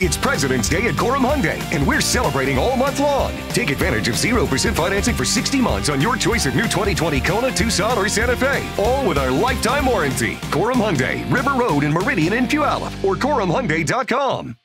It's President's Day at Korum Hyundai, and we're celebrating all month long. Take advantage of 0% financing for 60 months on your choice of new 2020 Kona, Tucson, or Santa Fe. All with our lifetime warranty. Korum Hyundai, River Road in Meridian and Puyallup, or KorumHyundai.com.